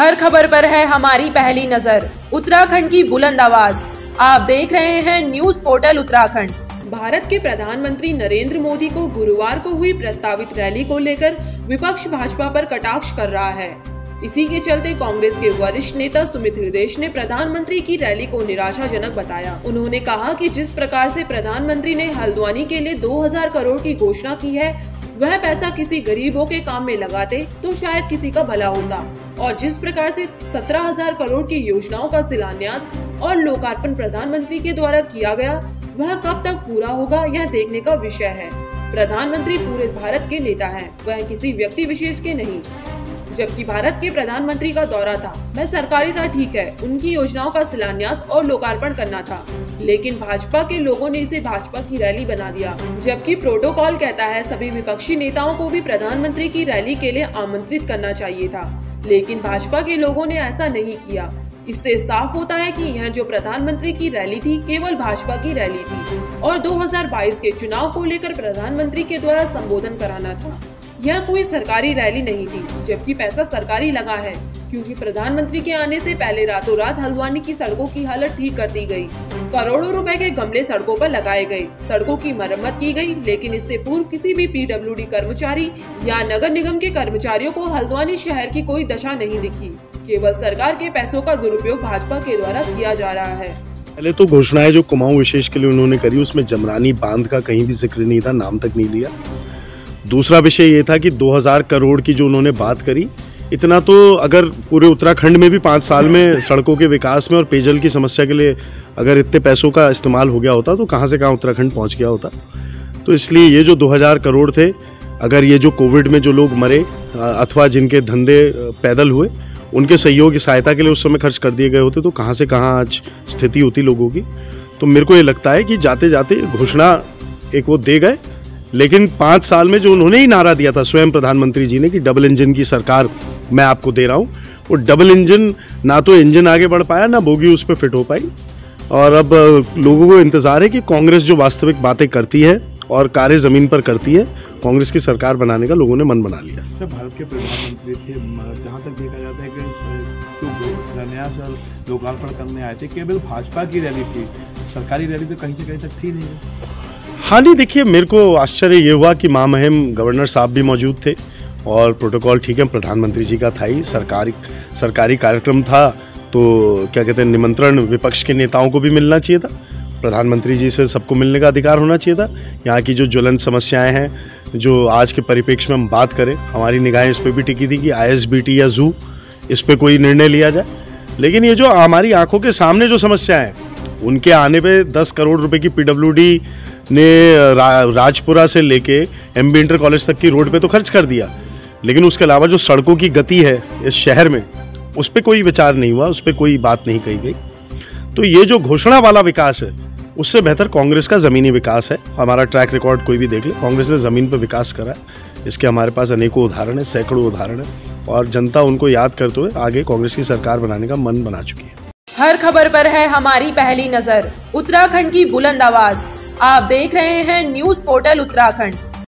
हर खबर पर है हमारी पहली नज़र। उत्तराखंड की बुलंद आवाज़। आप देख रहे हैं न्यूज़ पोर्टल उत्तराखंड। भारत के प्रधानमंत्री नरेंद्र मोदी को गुरुवार को हुई प्रस्तावित रैली को लेकर विपक्ष भाजपा पर कटाक्ष कर रहा है। इसी के चलते कांग्रेस के वरिष्ठ नेता सुमित हृदेश ने प्रधानमंत्री की रैली को निराशाजनक बताया। उन्होंने कहा कि जिस प्रकार से प्रधानमंत्री ने हल्द्वानी के लिए 2000 करोड़ की घोषणा की है वह पैसा किसी गरीबों के काम में लगाते तो शायद किसी का भला होता। और जिस प्रकार से 17,000 करोड़ की योजनाओं का शिलान्यास और लोकार्पण प्रधानमंत्री के द्वारा किया गया वह कब तक पूरा होगा यह देखने का विषय है। प्रधानमंत्री पूरे भारत के नेता हैं, वह किसी व्यक्ति विशेष के नहीं। जबकि भारत के प्रधानमंत्री का दौरा था। वह सरकारी था, ठीक है। उनकी योजनाओं का शिलान्यास और लोकार्पण करना था। लेकिन भाजपा के लोगों ने इसे भाजपा की रैली बना दिया। जबकि प्रोटोकॉल कहता है, सभी विपक्षी नेताओं को भी प्रधानमंत्री की रैली के लिए आमंत्रित करना चाहिए था। लेकिन भाजपा के लोगों ने ऐसा नहीं किया। इससे साफ़ होता है कि यह जो प्रधानमंत्री की रैली थी, केवल भाजपा की रैली थी। और 2022 के चुनाव को लेकर प्रधानमंत्री के द्वारा संबोधन कराना था। यह कोई सरकारी रैली नहीं थी, जबकि पैसा सरकारी लगा है, क्योंकि प्रधानमंत्री के आने से पहले रातों रात हल्द्वानी की सड़कों की हालत ठीक कर दी गई। करोड़ों रुपए के गमले सड़कों पर लगाए गए। सड़कों की मरम्मत की गई, लेकिन इससे पूर्व किसी भी पीडब्ल्यूडी कर्मचारी या नगर निगम के कर्मचारियों को हल्द्वानी शहर की कोई दशा नहीं दिखी। केवल सरकार के पैसों का दुरुपयोग भाजपा के द्वारा किया जा रहा है। पहले तो घोषणाएँ जो कुमाऊं विशेष के लिए उन्होंने करी, उसमें जमरानी बाँध का कहीं भी ज़िक्र नहीं था, नाम तक नहीं लिया। दूसरा विषय ये था कि 2000 करोड़ की जो उन्होंने बात करी, इतना तो अगर पूरे उत्तराखंड में भी पाँच साल में सड़कों के विकास में और पेयजल की समस्या के लिए अगर इतने पैसों का इस्तेमाल हो गया होता तो कहाँ से कहाँ उत्तराखंड पहुँच गया होता। तो इसलिए ये जो 2000 करोड़ थे, अगर ये जो कोविड में जो लोग मरे, अथवा जिनके धंधे, पैदल हुए, उनके सहयोग की सहायता के लिए उस समय खर्च कर दिए गए होते तो कहाँ से कहाँ आज स्थिति होती लोगों की। तो मेरे को ये लगता है कि जाते जाते घोषणा एक वो दे गए लेकिन पाँच साल में जो उन्होंने ही नारा दिया था स्वयं प्रधानमंत्री जी ने कि डबल इंजन की सरकार मैं आपको दे रहा हूँ, वो डबल इंजन ना तो इंजन आगे बढ़ पाया, ना बोगी उस पर फिट हो पाई। और अब लोगों को इंतज़ार है कि कांग्रेस जो वास्तविक बातें करती है और कार्य ज़मीन पर करती है, कांग्रेस की सरकार बनाने का लोगों ने मन बना लिया। भारत के प्रधानमंत्री थे जहाँ तक देखा जाता है कि शिलान्यास और लोकार्पण करने आए थे, केवल भाजपा की रैली थी, सरकारी रैली तो कहीं से कहीं तक थी नहीं। हाँ नहीं देखिए, मेरे को आश्चर्य ये हुआ कि महामहिम गवर्नर साहब भी मौजूद थे और प्रोटोकॉल ठीक है, प्रधानमंत्री जी का था ही, सरकारी सरकारी कार्यक्रम था तो क्या कहते हैं, निमंत्रण विपक्ष के नेताओं को भी मिलना चाहिए था, प्रधानमंत्री जी से सबको मिलने का अधिकार होना चाहिए था। यहाँ की जो ज्वलंत समस्याएँ हैं, जो आज के परिप्रेक्ष्य में हम बात करें, हमारी निगाहें इस पर भी टिकी थी कि आईएसबीटी या जू इस पर कोई निर्णय लिया जाए। लेकिन ये जो हमारी आँखों के सामने जो समस्या है, उनके आने पे 10 करोड़ रुपए की पीडब्ल्यूडी ने रा, राजपुरा से लेके एम बी इंटर कॉलेज तक की रोड पे तो खर्च कर दिया। लेकिन उसके अलावा जो सड़कों की गति है इस शहर में उस पर कोई विचार नहीं हुआ उस पर कोई बात नहीं कही गई। तो ये जो घोषणा वाला विकास है उससे बेहतर कांग्रेस का ज़मीनी विकास है। हमारा ट्रैक रिकॉर्ड कोई भी देख ले कांग्रेस ने ज़मीन पर विकास करा है। इसके हमारे पास अनेकों उदाहरण है सैकड़ों उदाहरण है और जनता उनको याद करते हुए आगे कांग्रेस की सरकार बनाने का मन बना चुकी है। हर खबर पर है हमारी पहली नज़र उत्तराखंड की बुलंद आवाज़। आप देख रहे हैं न्यूज़ पोर्टल उत्तराखंड।